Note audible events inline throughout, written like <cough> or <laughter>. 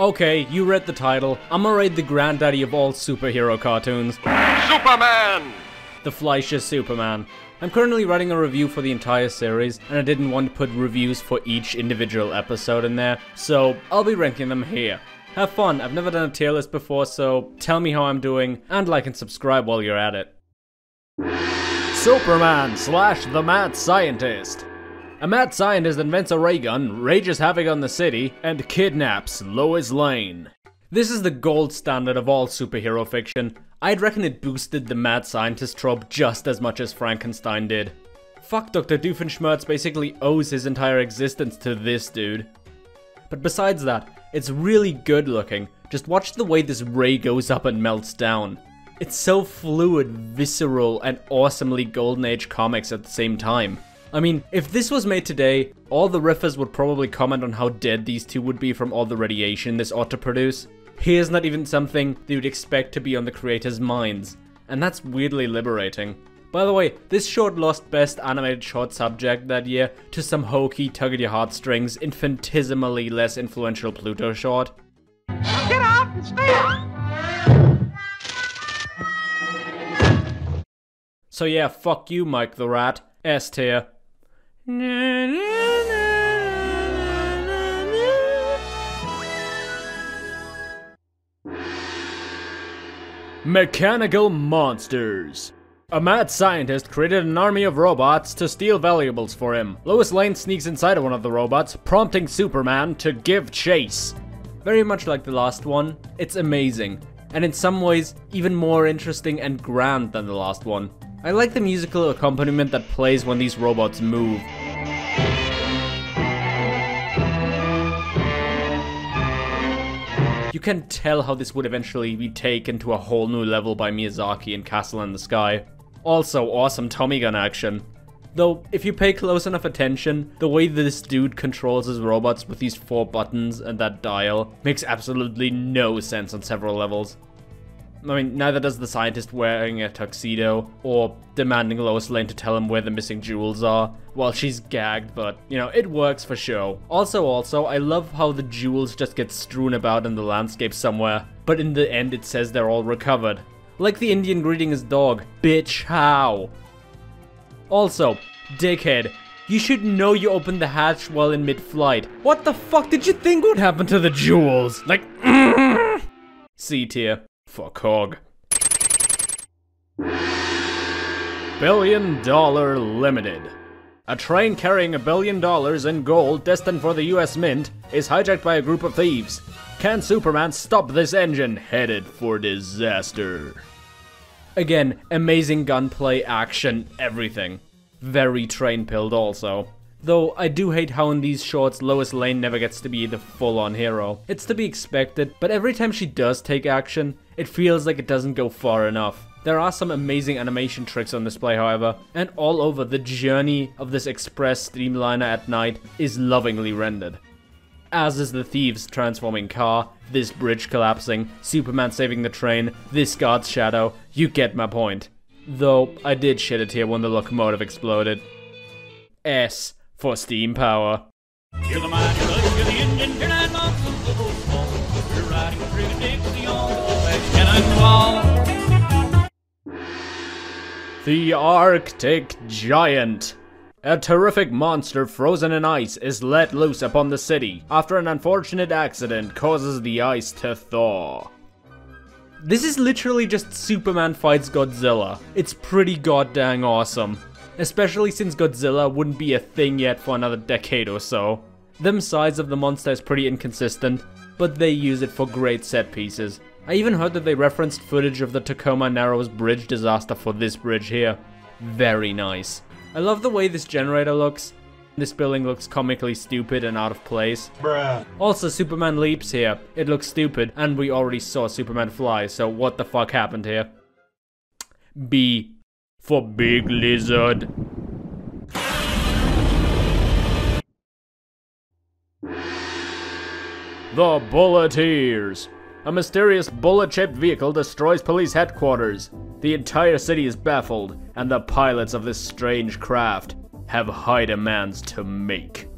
Okay, you read the title. I'm gonna read the granddaddy of all superhero cartoons. Superman! The Fleischer Superman. I'm currently writing a review for the entire series, and I didn't want to put reviews for each individual episode in there, so I'll be ranking them here. Have fun, I've never done a tier list before, so tell me how I'm doing, and like and subscribe while you're at it. Superman slash the Mad Scientist. A mad scientist invents a ray gun, rages havoc on the city, and kidnaps Lois Lane. This is the gold standard of all superhero fiction. I'd reckon it boosted the mad scientist trope just as much as Frankenstein did. Fuck Dr. Doofenshmirtz basically owes his entire existence to this dude. But besides that, it's really good looking. Just watch the way this ray goes up and melts down. It's so fluid, visceral, and awesomely Golden Age comics at the same time. I mean, if this was made today, all the riffers would probably comment on how dead these two would be from all the radiation this ought to produce. Here's not even something they would expect to be on the creators' minds, and that's weirdly liberating. By the way, this short lost Best Animated Short Subject that year to some hokey tug at your heartstrings, infinitesimally less influential Pluto short. Get off and stay! So yeah, fuck you, Mike the Rat. S tier. Mechanical Monsters. A mad scientist created an army of robots to steal valuables for him. Lois Lane sneaks inside of one of the robots, prompting Superman to give chase. Very much like the last one, it's amazing, and in some ways, even more interesting and grand than the last one. I like the musical accompaniment that plays when these robots move. You can tell how this would eventually be taken to a whole new level by Miyazaki in Castle in the Sky. Also, awesome Tommy gun action. Though, if you pay close enough attention, the way this dude controls his robots with these four buttons and that dial makes absolutely no sense on several levels. I mean, neither does the scientist wearing a tuxedo or demanding Lois Lane to tell him where the missing jewels are. Well, she's gagged, but, you know, it works for show. Also, also, I love how the jewels just get strewn about in the landscape somewhere, but in the end it says they're all recovered. Like the Indian greeting his dog, bitch how? Also, dickhead, you should know you opened the hatch while in mid-flight. What the fuck did you think would happen to the jewels? Like, <laughs> C tier. Fuck hog. Billion Dollar Limited. A train carrying a billion dollars in gold destined for the US Mint is hijacked by a group of thieves. Can Superman stop this engine headed for disaster? Again, amazing gunplay, action, everything. Very train pilled also. Though I do hate how in these shorts Lois Lane never gets to be the full-on hero. It's to be expected, but every time she does take action, it feels like it doesn't go far enough. There are some amazing animation tricks on display however, and all over the journey of this express streamliner at night is lovingly rendered. As is the thieves transforming car, this bridge collapsing, Superman saving the train, this guard's shadow, you get my point. Though, I did shed a tear when the locomotive exploded. S for steam power. Hear the of the engine, through Dixie The Arctic Giant. A terrific monster frozen in ice is let loose upon the city after an unfortunate accident causes the ice to thaw. This is literally just Superman fights Godzilla. It's pretty goddamn awesome especially since Godzilla wouldn't be a thing yet for another decade or so. Them size of the monster is pretty inconsistent, but they use it for great set pieces. I even heard that they referenced footage of the Tacoma Narrows bridge disaster for this bridge here. Very nice. I love the way this generator looks. This building looks comically stupid and out of place. Bruh. Also, Superman leaps here. It looks stupid, and we already saw Superman fly, so what the fuck happened here? B for Big Lizard. The Bulleteers. A mysterious bullet-shaped vehicle destroys police headquarters. The entire city is baffled, and the pilots of this strange craft have high demands to make.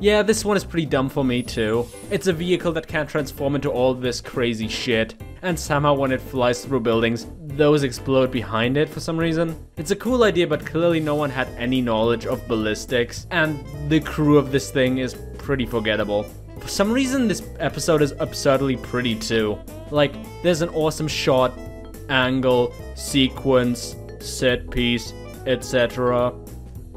Yeah, this one is pretty dumb for me too. It's a vehicle that can't transform into all this crazy shit, and somehow when it flies through buildings, those explode behind it for some reason. It's a cool idea, but clearly no one had any knowledge of ballistics, and the crew of this thing is pretty forgettable. For some reason, this episode is absurdly pretty too. Like, there's an awesome shot, angle, sequence, set piece, etc.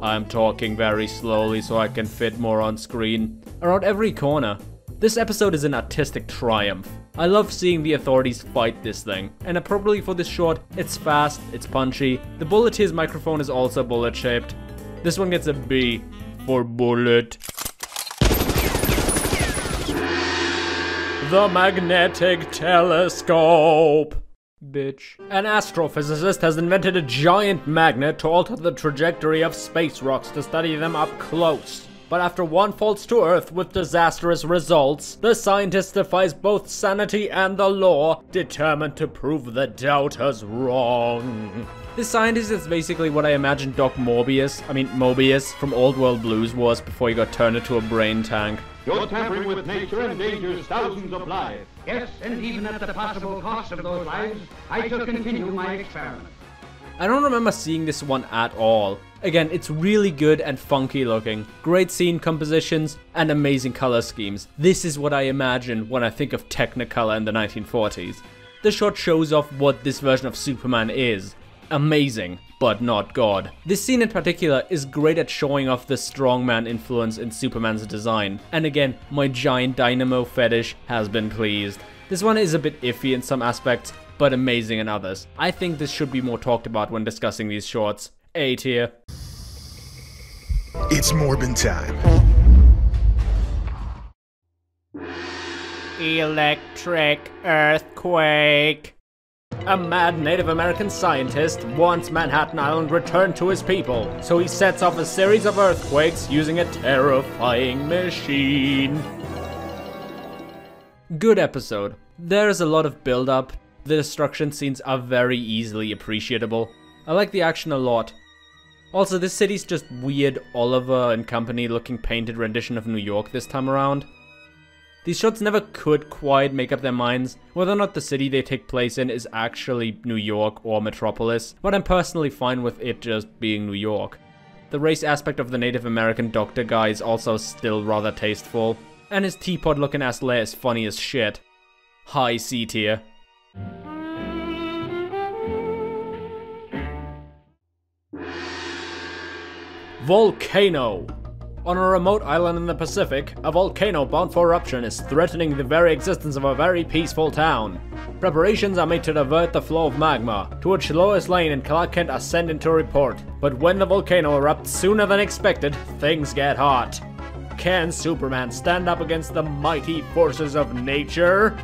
I'm talking very slowly so I can fit more on screen. Around every corner. This episode is an artistic triumph. I love seeing the authorities fight this thing, and appropriately for this short, it's fast, it's punchy. The Bulleteers microphone is also bullet shaped. This one gets a B for bullet. The magnetic telescope bitch. An astrophysicist has invented a giant magnet to alter the trajectory of space rocks to study them up close. But after one falls to Earth with disastrous results, the scientist defies both sanity and the law, determined to prove the doubters wrong. The scientist is basically what I imagine Doc Morbius, I mean Mobius, from Old World Blues was before he got turned into a brain tank. You're tampering with nature endangers thousands of lives. Yes, and even at the possible cost of those lives, I shall continue my experiment. I don't remember seeing this one at all. Again, it's really good and funky looking. Great scene compositions and amazing color schemes. This is what I imagine when I think of Technicolor in the 1940s. The shot shows off what this version of Superman is. Amazing but not God. This scene in particular is great at showing off the strongman influence in Superman's design, and again, my giant dynamo fetish has been pleased. This one is a bit iffy in some aspects, but amazing in others. I think this should be more talked about when discussing these shorts. A tier. It's Morbin time. Electric earthquake. A mad Native American scientist wants Manhattan Island returned to his people, so he sets off a series of earthquakes using a terrifying machine. Good episode. There is a lot of build up. The destruction scenes are very easily appreciable. I like the action a lot. Also, this city's just weird Oliver and company looking painted rendition of New York this time around. These shots never could quite make up their minds whether or not the city they take place in is actually New York or Metropolis, but I'm personally fine with it just being New York. The race aspect of the Native American doctor guy is also still rather tasteful, and his teapot looking ass lair is funny as shit. High C tier. Volcano on a remote island in the Pacific, a volcano bound for eruption is threatening the very existence of a very peaceful town. Preparations are made to divert the flow of magma, to which Lois Lane and Clark Kent are sent in to report. But when the volcano erupts sooner than expected, things get hot. Can Superman stand up against the mighty forces of nature?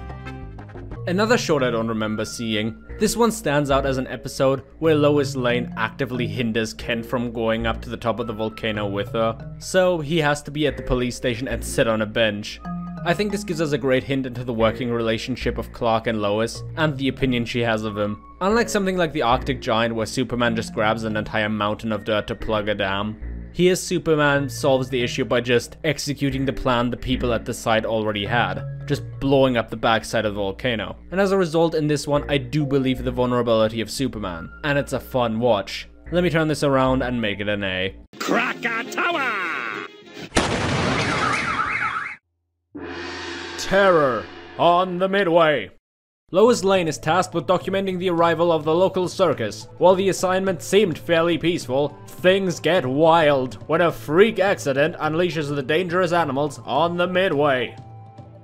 Another short I don't remember seeing. This one stands out as an episode where Lois Lane actively hinders Kent from going up to the top of the volcano with her, so he has to be at the police station and sit on a bench. I think this gives us a great hint into the working relationship of Clark and Lois, and the opinion she has of him. Unlike something like the Arctic Giant where Superman just grabs an entire mountain of dirt to plug a dam, here, Superman solves the issue by just executing the plan the people at the site already had, just blowing up the backside of the volcano. And as a result, in this one, I do believe the vulnerability of Superman, and it's a fun watch. Let me turn this around and make it an A. Krakatoa! Terror on the Midway. Lois Lane is tasked with documenting the arrival of the local circus. While the assignment seemed fairly peaceful, things get wild when a freak accident unleashes the dangerous animals on the Midway.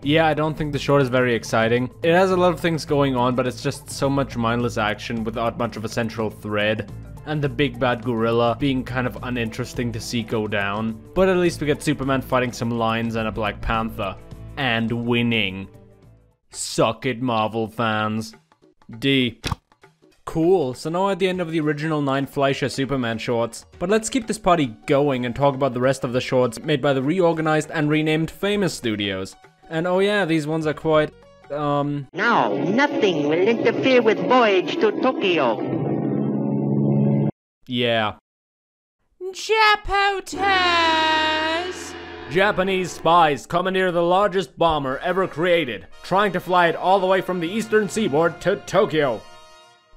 Yeah, I don't think the short is very exciting. It has a lot of things going on, but it's just so much mindless action without much of a central thread. And the big bad gorilla being kind of uninteresting to see go down. But at least we get Superman fighting some lions and a Black Panther. And winning. Suck it, Marvel fans. D. Cool, so now at the end of the original 9 Fleischer Superman shorts. But let's keep this party going and talk about the rest of the shorts made by the reorganized and renamed Famous Studios. And oh yeah, these ones are quite, um... Now, nothing will interfere with voyage to Tokyo. Yeah. Japoteurs! Japanese spies commandeer the largest bomber ever created, trying to fly it all the way from the eastern seaboard to Tokyo.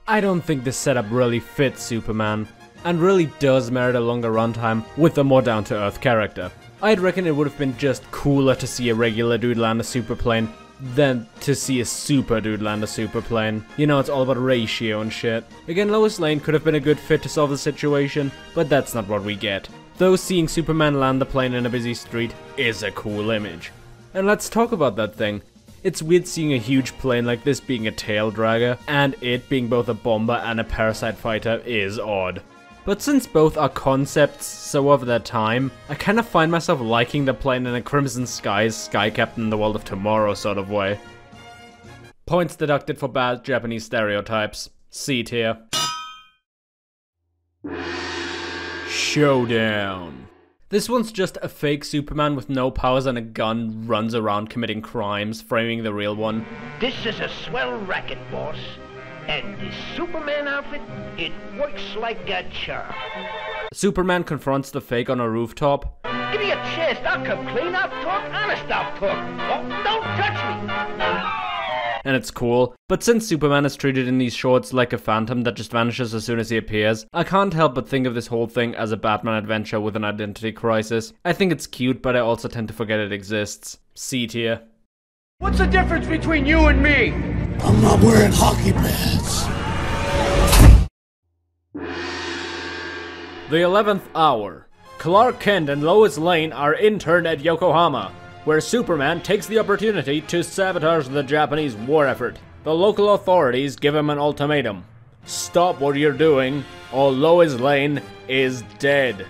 I don't think this setup really fits Superman, and really does merit a longer runtime with a more down to earth character. I'd reckon it would have been just cooler to see a regular dude land a superplane than to see a super dude land a superplane. You know, it's all about ratio and shit. Again, Lois Lane could have been a good fit to solve the situation, but that's not what we get. Though seeing Superman land the plane in a busy street is a cool image. And let's talk about that thing. It's weird seeing a huge plane like this being a tail dragger, and it being both a bomber and a parasite fighter is odd. But since both are concepts so of their time, I kind of find myself liking the plane in a Crimson Skies Sky Captain in the World of Tomorrow sort of way. Points deducted for bad Japanese stereotypes. C tier. Showdown. This one's just a fake Superman with no powers and a gun runs around committing crimes, framing the real one. This is a swell racket, boss. And this Superman outfit, it works like a charm. Superman confronts the fake on a rooftop. Give me a chance, I'll come clean, I'll talk, honest, I'll talk. Oh, don't touch me! And it's cool. But since Superman is treated in these shorts like a phantom that just vanishes as soon as he appears, I can't help but think of this whole thing as a Batman adventure with an identity crisis. I think it's cute, but I also tend to forget it exists. C tier. What's the difference between you and me? I'm not wearing hockey pads. The 11th hour. Clark Kent and Lois Lane are interned at Yokohama, where Superman takes the opportunity to sabotage the Japanese war effort. The local authorities give him an ultimatum. Stop what you're doing, or Lois Lane is dead.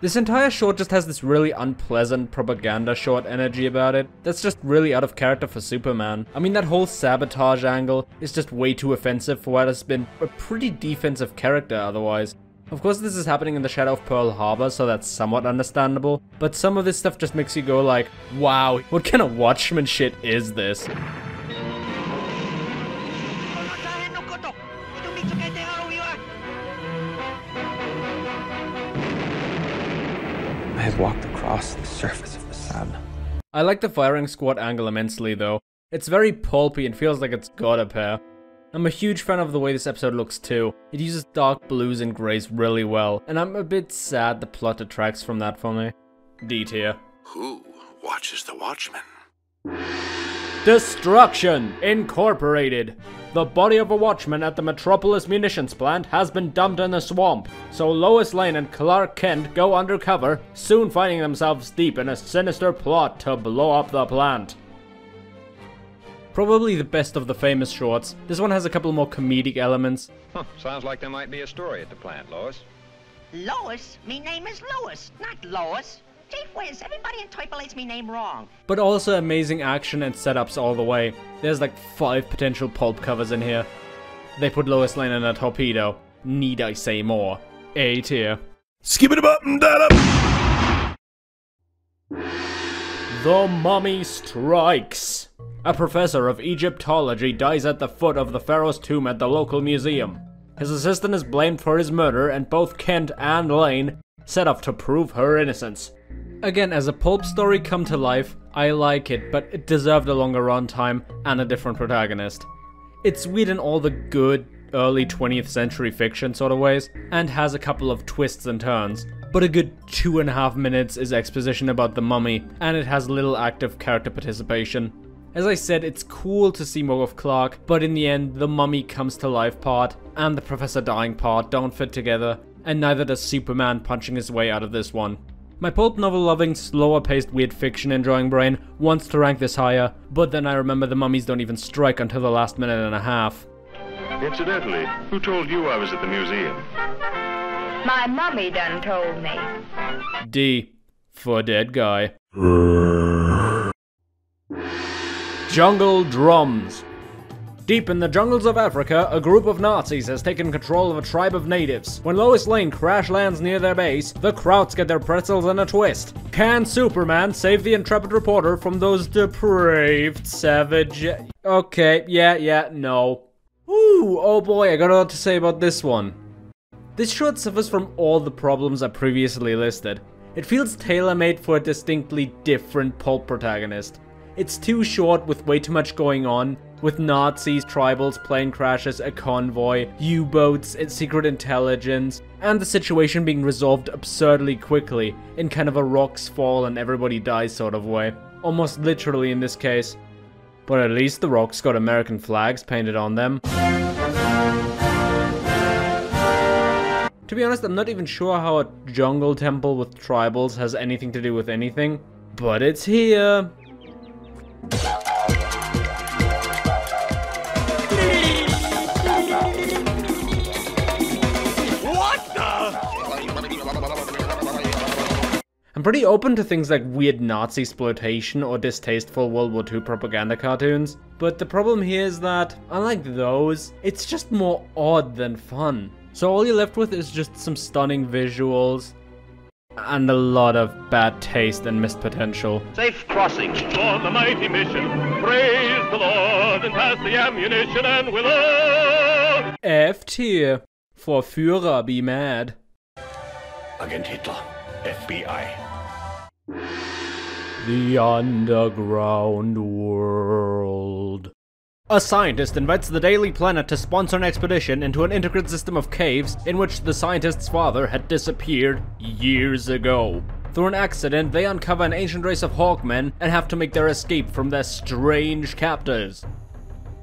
This entire short just has this really unpleasant propaganda short energy about it that's just really out of character for Superman. I mean that whole sabotage angle is just way too offensive for what has been a pretty defensive character otherwise. Of course this is happening in the shadow of Pearl Harbor, so that's somewhat understandable, but some of this stuff just makes you go like, wow, what kind of Watchmen shit is this? I have walked across the surface of the sun. I like the firing squad angle immensely though. It's very pulpy and feels like it's got a pair. I'm a huge fan of the way this episode looks too. It uses dark blues and greys really well, and I'm a bit sad the plot detracts from that for me. D tier. Who watches the Watchmen? Destruction Incorporated. The body of a watchman at the Metropolis munitions plant has been dumped in the swamp, so Lois Lane and Clark Kent go undercover, soon finding themselves deep in a sinister plot to blow up the plant. Probably the best of the famous shorts, this one has a couple more comedic elements. Huh, sounds like there might be a story at the plant, Lois. Lois? Me name is Lois, not Lois. Gee whiz, everybody in interpolates me name wrong. But also amazing action and setups all the way. There's like five potential pulp covers in here. They put Lois Lane in a torpedo. Need I say more? A tier. Skip it up mm, and that up. The mummy strikes. A professor of Egyptology dies at the foot of the pharaoh's tomb at the local museum. His assistant is blamed for his murder, and both Kent and Lane set off to prove her innocence. Again, as a pulp story come to life, I like it, but it deserved a longer runtime and a different protagonist. It's weird in all the good early 20th century fiction sort of ways, and has a couple of twists and turns, but a good two and a half minutes is exposition about the mummy, and it has little active character participation. As I said, it's cool to see more of Clark, but in the end, the mummy comes to life part and the professor dying part don't fit together, and neither does Superman punching his way out of this one. My pulp novel loving, slower paced weird fiction enjoying brain wants to rank this higher, but then I remember the mummies don't even strike until the last minute and a half. Incidentally, who told you I was at the museum? My mummy done told me. D. For dead guy. Jungle Drums. Deep in the jungles of Africa, a group of Nazis has taken control of a tribe of natives. When Lois Lane crash lands near their base, the Krauts get their pretzels in a twist. Can Superman save the intrepid reporter from those depraved savage... Okay, yeah, yeah, no. Ooh, oh boy, I got a lot to say about this one. This short suffers from all the problems I previously listed. It feels tailor-made for a distinctly different pulp protagonist. It's too short with way too much going on, with Nazis, tribals, plane crashes, a convoy, U-boats, and secret intelligence, and the situation being resolved absurdly quickly, in kind of a rocks fall and everybody dies sort of way. Almost literally in this case. But at least the rocks got American flags painted on them. To be honest, I'm not even sure how a jungle temple with tribals has anything to do with anything, but it's here. I'm pretty open to things like weird Nazi exploitation or distasteful World War II propaganda cartoons, but the problem here is that, unlike those, it's just more odd than fun. So all you're left with is just some stunning visuals, and a lot of bad taste and missed potential. Safe crossing. On the mighty mission, praise the Lord and pass the ammunition and we'll all... F tier. For Führer be mad. Agent Hitler, FBI. The underground world. A scientist invites the Daily Planet to sponsor an expedition into an intricate system of caves in which the scientist's father had disappeared years ago. Through an accident, they uncover an ancient race of Hawkmen and have to make their escape from their strange captors.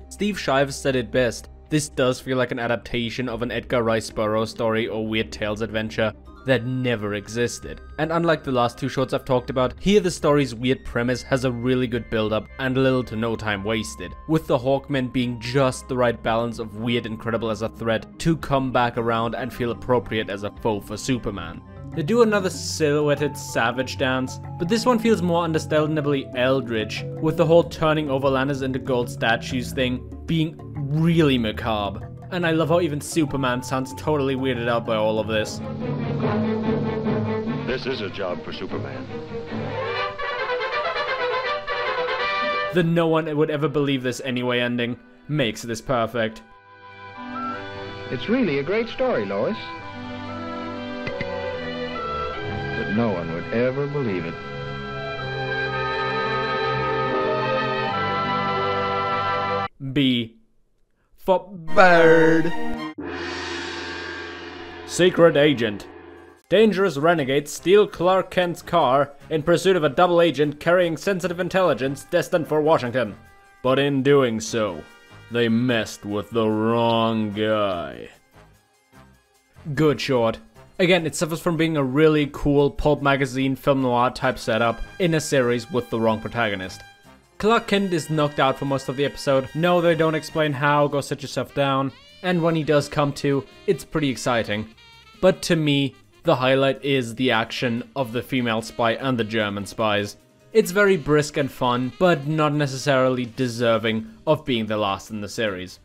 Steve Shives said it best. This does feel like an adaptation of an Edgar Rice Burroughs story or Weird Tales adventure, that never existed. And unlike the last two shorts I've talked about, here the story's weird premise has a really good build up and little to no time wasted, with the Hawkmen being just the right balance of weird incredible as a threat to come back around and feel appropriate as a foe for Superman. They do another silhouetted savage dance, but this one feels more understandably eldritch, with the whole turning over overlanders into gold statues thing being really macabre. And I love how even Superman sounds totally weirded out by all of this. This is a job for Superman. The no one would ever believe this anyway ending makes this perfect. It's really a great story, Lois. But no one would ever believe it. B for bird. Secret agent. Dangerous renegades steal Clark Kent's car in pursuit of a double agent carrying sensitive intelligence destined for Washington. But in doing so, they messed with the wrong guy. Good short. Again, it suffers from being a really cool pulp magazine film noir type setup in a series with the wrong protagonist. Clark Kent is knocked out for most of the episode. No, they don't explain how, go sit yourself down. And when he does come to, it's pretty exciting. But to me, the highlight is the action of the female spy and the German spies. It's very brisk and fun, but not necessarily deserving of being the last in the series.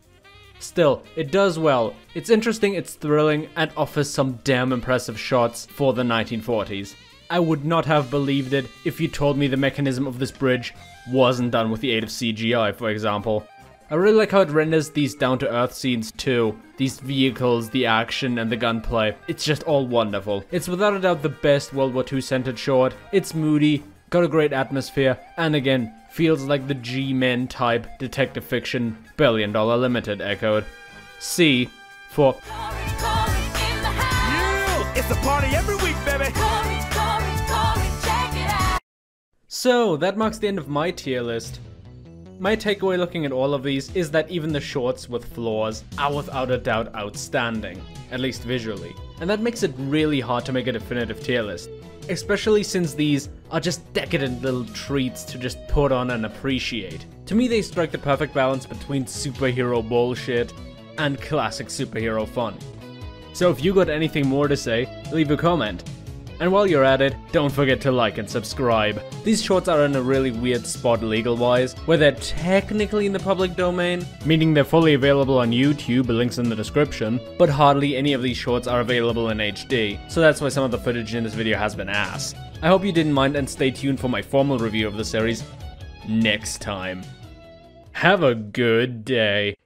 Still, it does well. It's interesting, it's thrilling, and offers some damn impressive shots for the 1940s. I would not have believed it if you told me the mechanism of this bridge wasn't done with the aid of CGI, for example. I really like how it renders these down-to-earth scenes too. These vehicles, the action, and the gunplay. It's just all wonderful. It's without a doubt the best World War II centered short. It's moody, got a great atmosphere, and again, feels like the G-Men type detective fiction Billion Dollar Limited echoed. C for Yeah! It's a party every week, baby! So, that marks the end of my tier list. My takeaway looking at all of these is that even the shorts with flaws are without a doubt outstanding, at least visually. And that makes it really hard to make a definitive tier list, especially since these are just decadent little treats to just put on and appreciate. To me they strike the perfect balance between superhero bullshit and classic superhero fun. So if you got anything more to say, leave a comment. And while you're at it, don't forget to like and subscribe. These shorts are in a really weird spot legal-wise, where they're technically in the public domain, meaning they're fully available on YouTube, links in the description, but hardly any of these shorts are available in HD, so that's why some of the footage in this video has been ass. I hope you didn't mind and stay tuned for my formal review of the series next time. Have a good day.